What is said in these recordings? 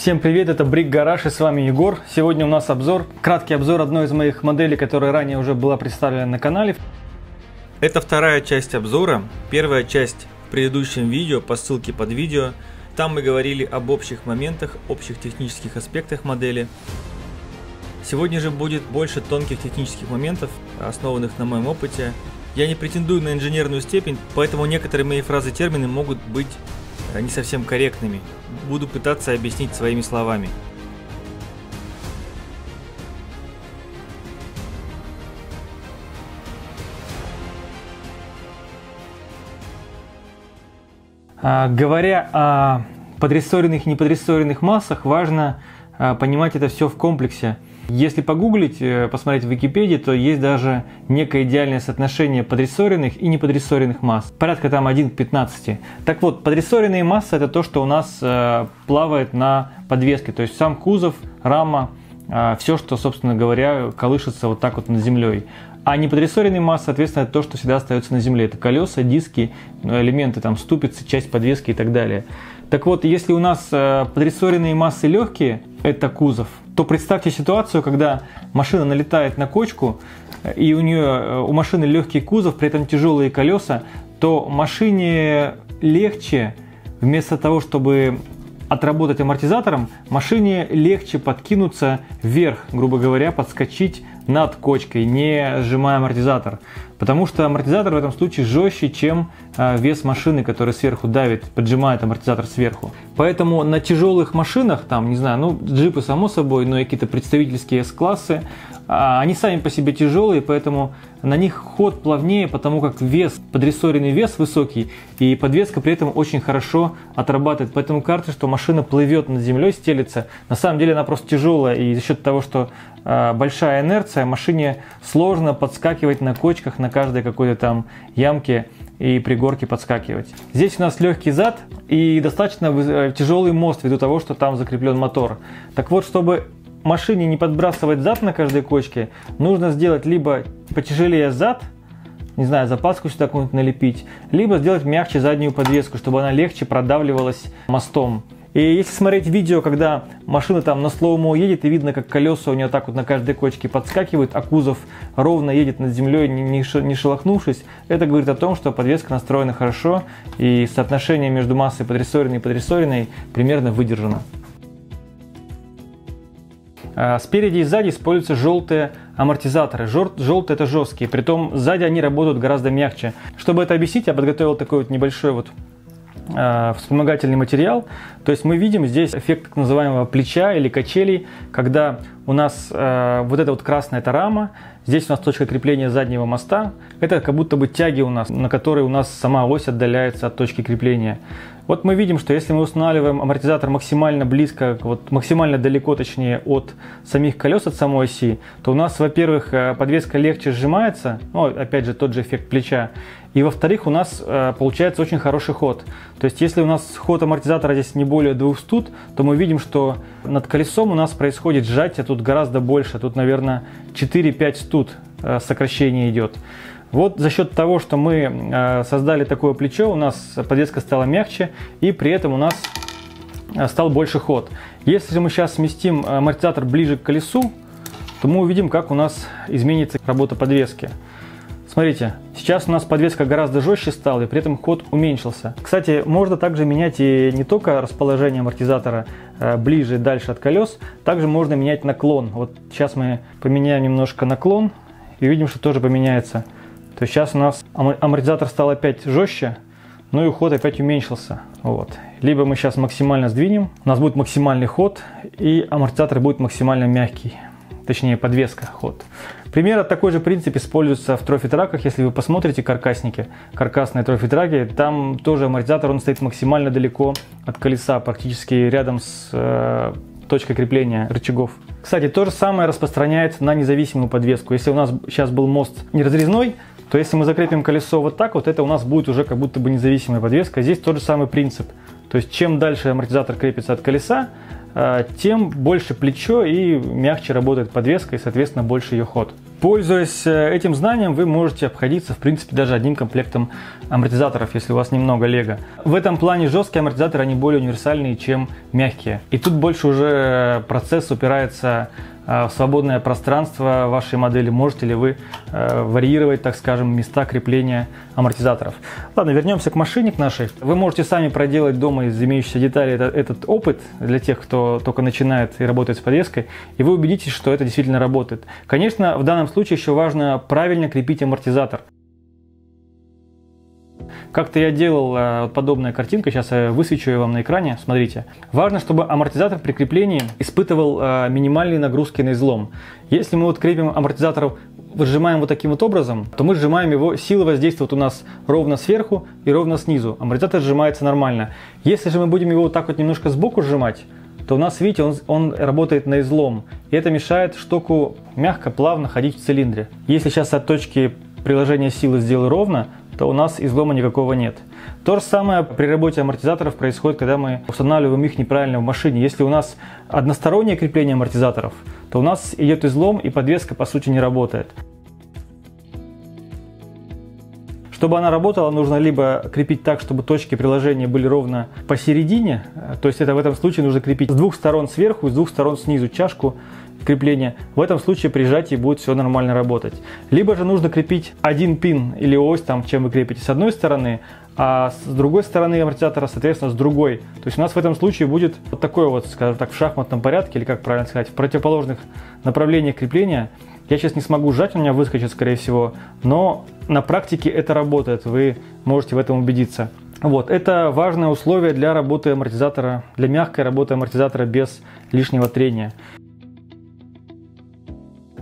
Всем привет, это Брик Гараж и с вами Егор. Сегодня у нас обзор, краткий обзор одной из моих моделей, которая ранее уже была представлена на канале. Это вторая часть обзора. Первая часть в предыдущем видео по ссылке под видео. Там мы говорили об общих моментах, общих технических аспектах модели. Сегодня же будет больше тонких технических моментов, основанных на моем опыте. Я не претендую на инженерную степень, поэтому некоторые мои фразы термины могут быть не совсем корректными. Буду пытаться объяснить своими словами. А, говоря о подрессоренных и неподрессоренных массах, важно а, понимать это все в комплексе – если погуглить, э, посмотреть в Википедии, то есть даже некое идеальное соотношение подрессоренных и неподрессоренных масс. Порядка там 1 к 15. Так вот, подрессоренные массы это то, что у нас э, плавает на подвеске. То есть сам кузов, рама, э, все, что, собственно говоря, колышется вот так вот над землей. А неподрессоренные массы, соответственно, это то, что всегда остается на земле. Это колеса, диски, элементы, там, ступицы, часть подвески и так далее. Так вот, если у нас подрессоренные массы легкие, это кузов, то представьте ситуацию, когда машина налетает на кочку, и у нее э, у машины легкий кузов, при этом тяжелые колеса, то машине легче вместо того, чтобы отработать амортизатором, машине легче подкинуться вверх, грубо говоря, подскочить над кочкой, не сжимая амортизатор. Потому что амортизатор в этом случае жестче, чем а, вес машины, который сверху давит, поджимает амортизатор сверху. Поэтому на тяжелых машинах, там, не знаю, ну, джипы само собой, но и какие-то представительские S-классы, а, они сами по себе тяжелые, поэтому на них ход плавнее, потому как вес, подрессоренный вес высокий, и подвеска при этом очень хорошо отрабатывает. Поэтому кажется, что машина плывет над землей, стелится. На самом деле она просто тяжелая, и за счет того, что большая инерция, машине сложно подскакивать на кочках, на каждой какой-то там ямке и пригорке подскакивать. Здесь у нас легкий зад и достаточно э, тяжелый мост ввиду того, что там закреплен мотор. Так вот, чтобы машине не подбрасывать зад на каждой кочке, нужно сделать либо потяжелее зад, не знаю, запаску сюда какую-нибудь налепить, либо сделать мягче заднюю подвеску, чтобы она легче продавливалась мостом. И если смотреть видео, когда машина там на слоумо едет, и видно, как колеса у нее так вот на каждой кочке подскакивают, а кузов ровно едет над землей, не шелохнувшись, это говорит о том, что подвеска настроена хорошо, и соотношение между массой подрессоренной и подрессоренной примерно выдержано. А, спереди и сзади используются желтые амортизаторы. Желтые это жесткие, притом сзади они работают гораздо мягче. Чтобы это объяснить, я подготовил такой вот небольшой вот вспомогательный материал. То есть мы видим здесь эффект так называемого плеча или качелей, когда у нас э, вот эта вот красная это рама, здесь у нас точка крепления заднего моста, это как будто бы тяги у нас, на которые у нас сама ось отдаляется от точки крепления. Вот мы видим, что если мы устанавливаем амортизатор максимально близко, вот максимально далеко, точнее, от самих колес, от самой оси, то у нас, во-первых, э, подвеска легче сжимается, ну, опять же, тот же эффект плеча, и во-вторых, у нас э, получается очень хороший ход. То есть, если у нас ход амортизатора здесь не более 200, то мы видим, что над колесом у нас происходит сжатие тут гораздо больше. Тут, наверное, 4-5 студ э, сокращение идет. Вот за счет того, что мы э, создали такое плечо, у нас подвеска стала мягче, и при этом у нас э, стал больше ход. Если мы сейчас сместим амортизатор ближе к колесу, то мы увидим, как у нас изменится работа подвески. Смотрите, сейчас у нас подвеска гораздо жестче стала, и при этом ход уменьшился. Кстати, можно также менять и не только расположение амортизатора ближе и дальше от колес, также можно менять наклон. Вот сейчас мы поменяем немножко наклон, и видим, что тоже поменяется то сейчас у нас амортизатор стал опять жестче, ну и уход опять уменьшился. Вот. Либо мы сейчас максимально сдвинем, у нас будет максимальный ход, и амортизатор будет максимально мягкий, точнее подвеска ход. Пример такой же принцип используется в трофи-траках, если вы посмотрите каркасники, каркасные трофи-траки, там тоже амортизатор, он стоит максимально далеко от колеса, практически рядом с э, точкой крепления рычагов. Кстати, то же самое распространяется на независимую подвеску. Если у нас сейчас был мост не разрезной, то если мы закрепим колесо вот так вот, это у нас будет уже как будто бы независимая подвеска. Здесь тот же самый принцип. То есть чем дальше амортизатор крепится от колеса, э, тем больше плечо и мягче работает подвеска и, соответственно, больше ее ход. Пользуясь э, этим знанием, вы можете обходиться, в принципе, даже одним комплектом амортизаторов, если у вас немного лего. В этом плане жесткие амортизаторы, они более универсальные, чем мягкие. И тут больше уже процесс упирается Э, в свободное пространство вашей модели, можете ли вы э, варьировать, так скажем, места крепления амортизаторов. Ладно, вернемся к машине к нашей. Вы можете сами проделать дома из имеющихся деталей этот, этот опыт для тех, кто только начинает и работает с подвеской, и вы убедитесь, что это действительно работает. Конечно, в данном случае еще важно правильно крепить амортизатор. Как-то я делал э, подобная картинка, сейчас я высвечу ее вам на экране, смотрите. Важно, чтобы амортизатор при креплении испытывал э, минимальные нагрузки на излом. Если мы вот крепим амортизатор выжимаем вот таким вот образом, то мы сжимаем его, сила воздействует у нас ровно сверху и ровно снизу. Амортизатор сжимается нормально. Если же мы будем его вот так вот немножко сбоку сжимать, то у нас, видите, он, он работает на излом. И это мешает штуку мягко, плавно ходить в цилиндре. Если сейчас от точки приложения силы сделаю ровно, то у нас излома никакого нет. То же самое при работе амортизаторов происходит, когда мы устанавливаем их неправильно в машине. Если у нас одностороннее крепление амортизаторов, то у нас идет излом и подвеска по сути не работает. Чтобы она работала, нужно либо крепить так, чтобы точки приложения были ровно посередине, то есть это в этом случае нужно крепить с двух сторон сверху и с двух сторон снизу чашку крепления. В этом случае при сжатии будет все нормально работать. Либо же нужно крепить один пин или ось, там, чем вы крепите с одной стороны, а с другой стороны амортизатора, соответственно, с другой. То есть у нас в этом случае будет вот такой вот, скажем так, в шахматном порядке, или как правильно сказать, в противоположных направлениях крепления – я сейчас не смогу сжать, у меня выскочит, скорее всего, но на практике это работает, вы можете в этом убедиться. Вот, это важное условие для работы амортизатора, для мягкой работы амортизатора без лишнего трения.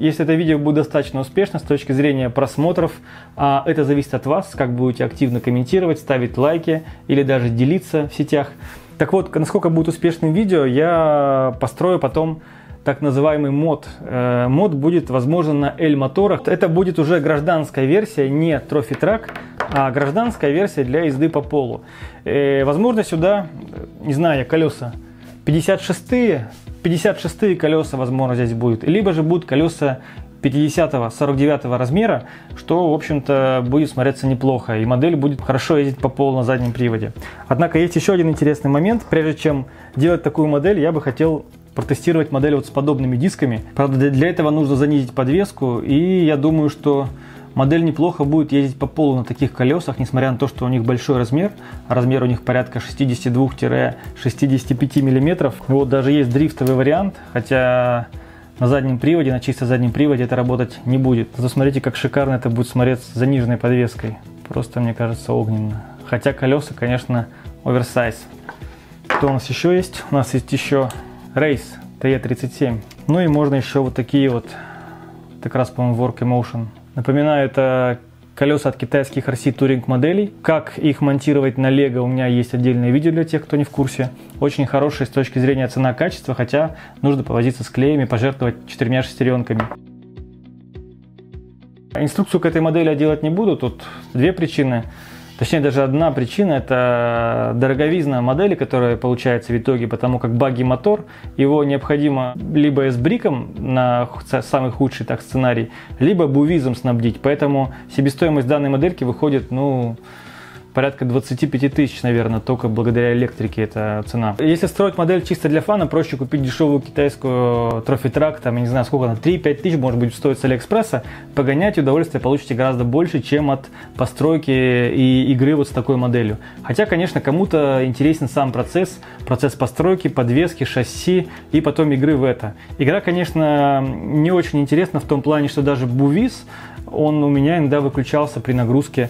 Если это видео будет достаточно успешно с точки зрения просмотров, а это зависит от вас, как будете активно комментировать, ставить лайки или даже делиться в сетях. Так вот, насколько будет успешным видео, я построю потом так называемый мод. Э, мод будет возможен на L-моторах. Это будет уже гражданская версия, не Trophy Track, а гражданская версия для езды по полу. Э, возможно, сюда, не знаю, колеса 56 56 колеса, возможно, здесь будет. Либо же будут колеса 50 49 размера, что, в общем-то, будет смотреться неплохо, и модель будет хорошо ездить по полу на заднем приводе. Однако есть еще один интересный момент. Прежде чем делать такую модель, я бы хотел протестировать модель вот с подобными дисками. Правда, для этого нужно занизить подвеску, и я думаю, что модель неплохо будет ездить по полу на таких колесах, несмотря на то, что у них большой размер. Размер у них порядка 62-65 мм. Вот даже есть дрифтовый вариант, хотя на заднем приводе, на чисто заднем приводе это работать не будет. Зато смотрите, как шикарно это будет смотреться с заниженной подвеской. Просто, мне кажется, огненно. Хотя колеса, конечно, оверсайз. Что у нас еще есть? У нас есть еще Race TE37. Ну и можно еще вот такие вот, как раз, по-моему, Work Emotion. Напоминаю, это колеса от китайских RC Touring моделей. Как их монтировать на Lego, у меня есть отдельное видео для тех, кто не в курсе. Очень хорошие с точки зрения цена-качества, хотя нужно повозиться с клеями, пожертвовать четырьмя шестеренками. Инструкцию к этой модели я делать не буду, тут две причины. Точнее, даже одна причина – это дороговизна модели, которая получается в итоге, потому как баги мотор, его необходимо либо S-бриком на самый худший так сценарий, либо бувизом снабдить. Поэтому себестоимость данной модельки выходит, ну, порядка 25 тысяч, наверное, только благодаря электрике эта цена. Если строить модель чисто для фана, проще купить дешевую китайскую трофи-трак, там, я не знаю, сколько она, 3-5 тысяч, может быть, стоит с Алиэкспресса, погонять и удовольствие получите гораздо больше, чем от постройки и игры вот с такой моделью. Хотя, конечно, кому-то интересен сам процесс, процесс постройки, подвески, шасси и потом игры в это. Игра, конечно, не очень интересна в том плане, что даже бувиз, он у меня иногда выключался при нагрузке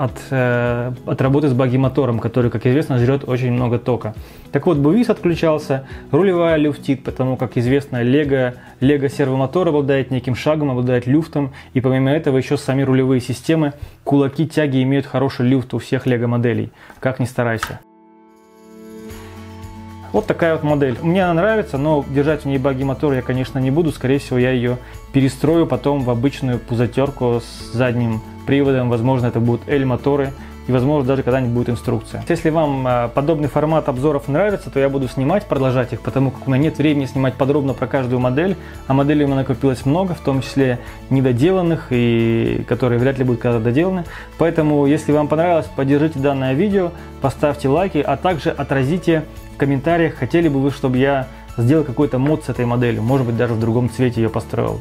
от, э, от работы с баги-мотором, который, как известно, жрет очень много тока. Так вот, бувис отключался, рулевая люфтит, потому как известно, лего, лего сервомотор обладает неким шагом, обладает люфтом, и помимо этого еще сами рулевые системы, кулаки, тяги имеют хороший люфт у всех лего моделей, как ни старайся. Вот такая вот модель. Мне она нравится, но держать в ней баги мотор я, конечно, не буду. Скорее всего, я ее перестрою потом в обычную пузатерку с задним приводом. Возможно, это будут L-моторы. и, возможно, даже когда-нибудь будет инструкция. Если вам э, подобный формат обзоров нравится, то я буду снимать, продолжать их, потому как у меня нет времени снимать подробно про каждую модель, а моделей у меня накопилось много, в том числе недоделанных и которые вряд ли будут когда-то доделаны. Поэтому, если вам понравилось, поддержите данное видео, поставьте лайки, а также отразите в комментариях, хотели бы вы, чтобы я сделал какой-то мод с этой моделью, может быть даже в другом цвете ее построил.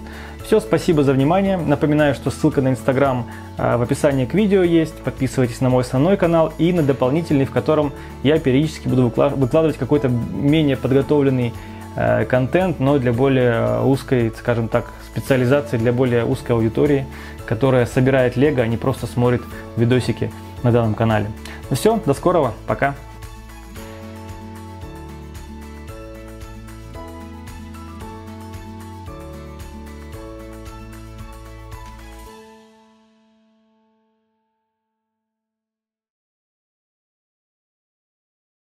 Все, спасибо за внимание. Напоминаю, что ссылка на Инстаграм а, в описании к видео есть. Подписывайтесь на мой основной канал и на дополнительный, в котором я периодически буду выкладывать какой-то менее подготовленный э, контент, но для более узкой, скажем так, специализации, для более узкой аудитории, которая собирает лего, а не просто смотрит видосики на данном канале. Ну все, до скорого, пока.